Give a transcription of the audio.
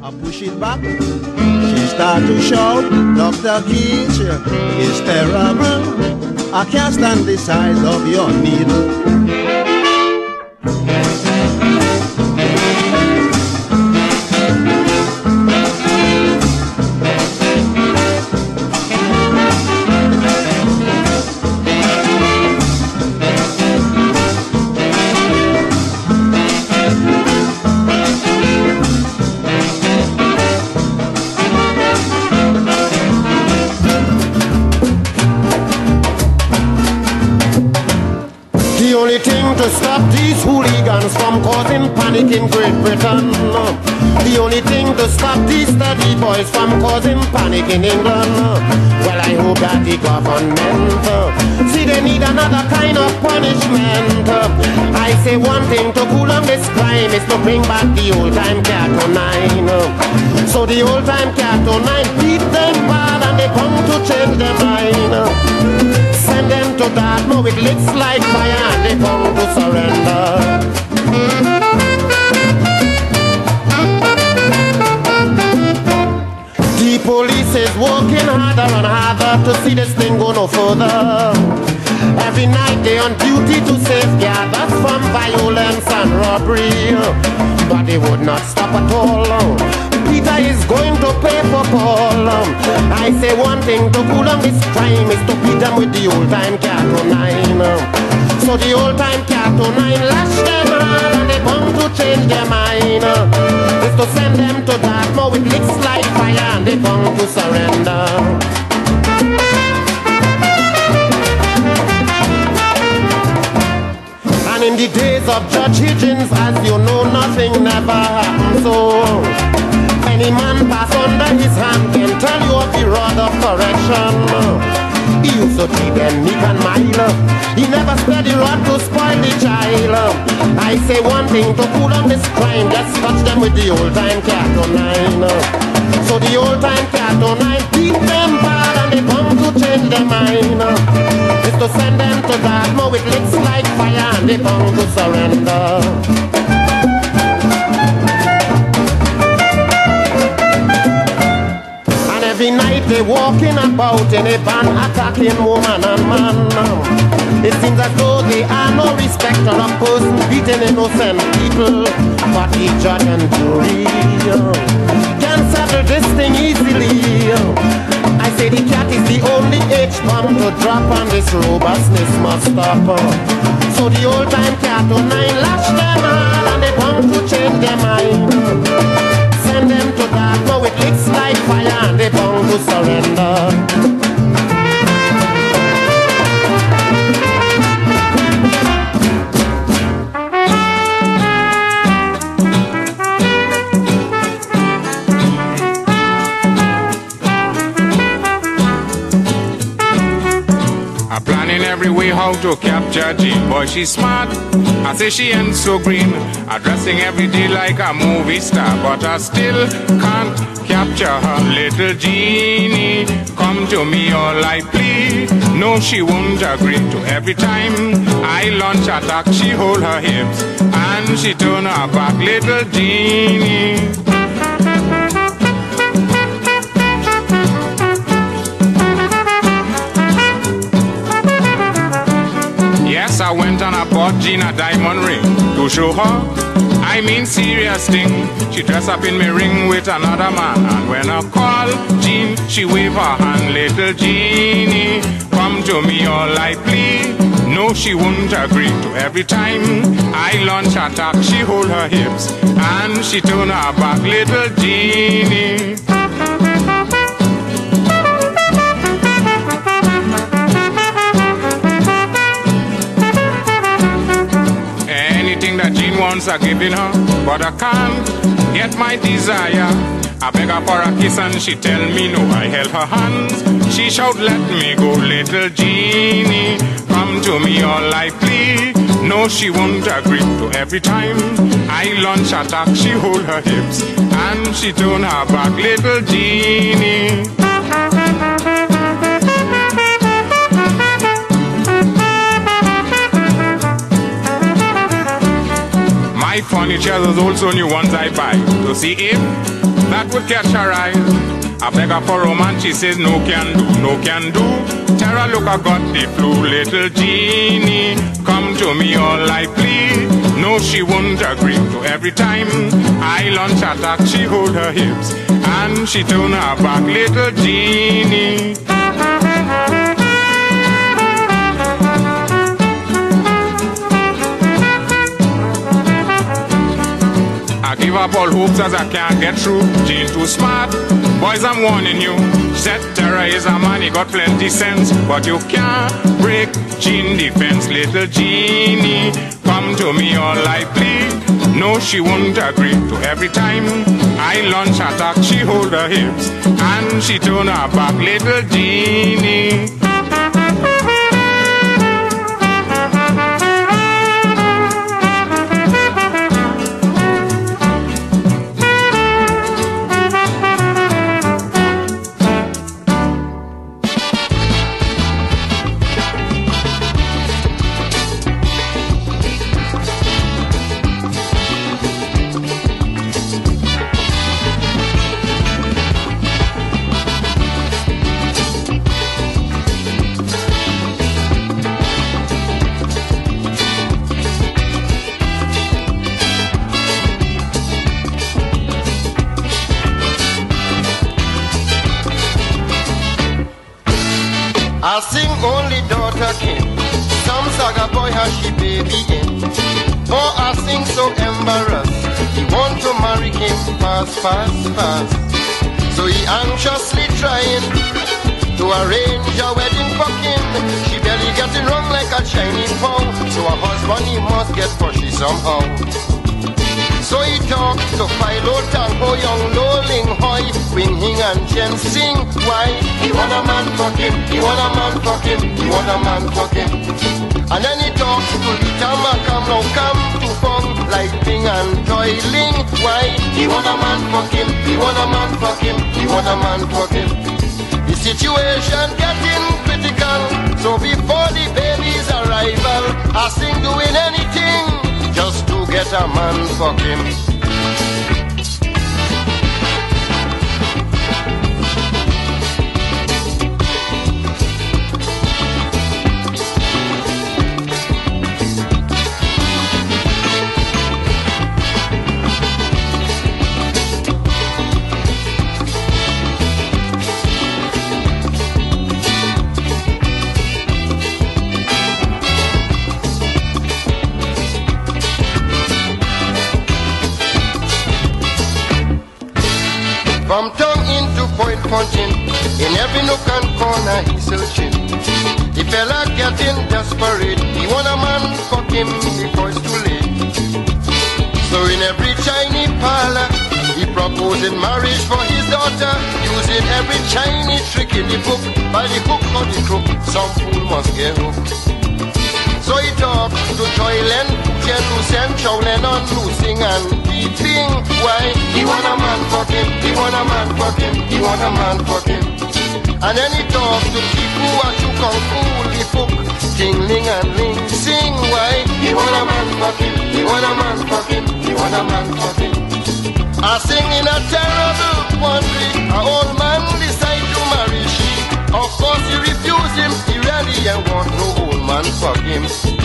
I push it back. She start to shout, Dr. Kitch is terrible. I can't stand the size of your needle. Panic in Great Britain. The only thing to stop these Teddy boys from causing panic in England. Well, I hope that the government uh, see they need another kind of punishment. I say one thing to cool on this crime is to bring back the old time cat on nine. So the old time cat on nine beat them bad and they come to change their mind. To that, no it licks like fire and they come to surrender. The police is working harder and harder to see this thing go no further. Every night they on duty to safeguard us from violence and robbery. But they would not stop at all. Peter is going to pay for Paul. I say one thing to cool on this crime is to beat them with the old time cat oh nine. So the old time cat oh nine lash them hard and they come to change their mind. Is to send them to Dartmoor with licks like fire and they come to surrender. The days of Judge Higgins, as you know, nothing never happened. So any man pass under his hand can tell you of the rod of correction. He used to treat them meek and mild. He never spared the rod to spoil the child. I say one thing to cool on this crime, just touch them with the old time cat on nine. So the old time cat on nine beat them bad and they come to change their mind. Is to send them to Dartmoor with licks like fire and they come to surrender. And every night they walking about in a van attacking woman and man. It seems as though they are no respecter of person beating innocent people, but the judge and jury can settle this thing easily. I say the cat is the only H-bomb to drop and this robustness must stop. So the old time cat on nine lash them all and they come to change their mind. Send them to dark, now it licks like fire and they come to surrender. To capture Jean. Boy, she's smart. I say she ain't so green. Addressing every day like a movie star, but I still can't capture her little Jeannie. Come to me all I plead. No, she won't agree to every time I launch attack. She hold her hips and she turn her back, little Jeannie. I went and I bought Gina diamond ring to show her. I mean serious thing. She dress up in me ring with another man. And when I call Jean, she wave her hand. Little Jeannie, come to me all I plead. No, she won't agree to every time I launch attack. She hold her hips and she turn her back. Little Jeannie. Once I given her, but I can't get my desire. I beg her for a kiss and she tell me no. I held her hands. She shout, let me go, little Jeannie. Come to me all I plead. No, she won't agree to every time I launch attack. She hold her hips and she turn her back, little Jeannie. Furniture is also new ones I buy to see if that would catch her eye. I beg her for romance, she says no can do, no can do. Tara, look, I got the flu, little Jeannie. Come to me all I plead. No, she won't agree to every time I launch attack, she hold her hips and she turn her back, little Jeannie. Up all hopes as I can't get through. Jean too smart. Boys, I'm warning you. Said Terror is a man, he got plenty sense. But you can't break Jean defense, little Jeannie. Come to me all plead. No, she won't agree to every time I launch attack, she hold her hips and she turn her back, little Jeannie. I sing only daughter king. Some saga boy has she baby in. Oh, I sing so embarrassed. He want to marry him fast, fast, fast. So he anxiously trying to arrange a wedding for him. She barely getting wrong like a Chinese pow. So her husband he must get pushy somehow. So he talk to Philo Tango, young Loling Hoy, Wing Hing and Chen Sing. Why? A man fuck him, he want a man fuck him, he want a man fuck him. And then he talk to Lita Macam, now come to Fong, Lightning and Toiling. Why? He want a man fuck him, he want a man fuck him, he want a man fuck him. The situation getting critical, so before the baby's arrival, I sing doing anything just to get a man fuck him. From tongue into point punching, in every nook and corner he's searching. The fella getting desperate, he want a man fuck him before it's too late. So in every Chinese parlor, he proposing marriage for his daughter, using every Chinese trick in the book. By the hook or the crook, some fool must get hooked. So he talk to Toylen, Chen Lucien, Chowlen on losing and keeping. Why? He a man fuck him, he want a man fuck him, he want a man fuck him. And then he talk to people are too kung cool, the book, tingling and ling sing. Why? He want a man fuck him, he want a man fuck him, he want a man fuck him. I sing in a terrible quandary, a old man decide to marry she. Of course he refuse him, he really ain't want no old man fuck him.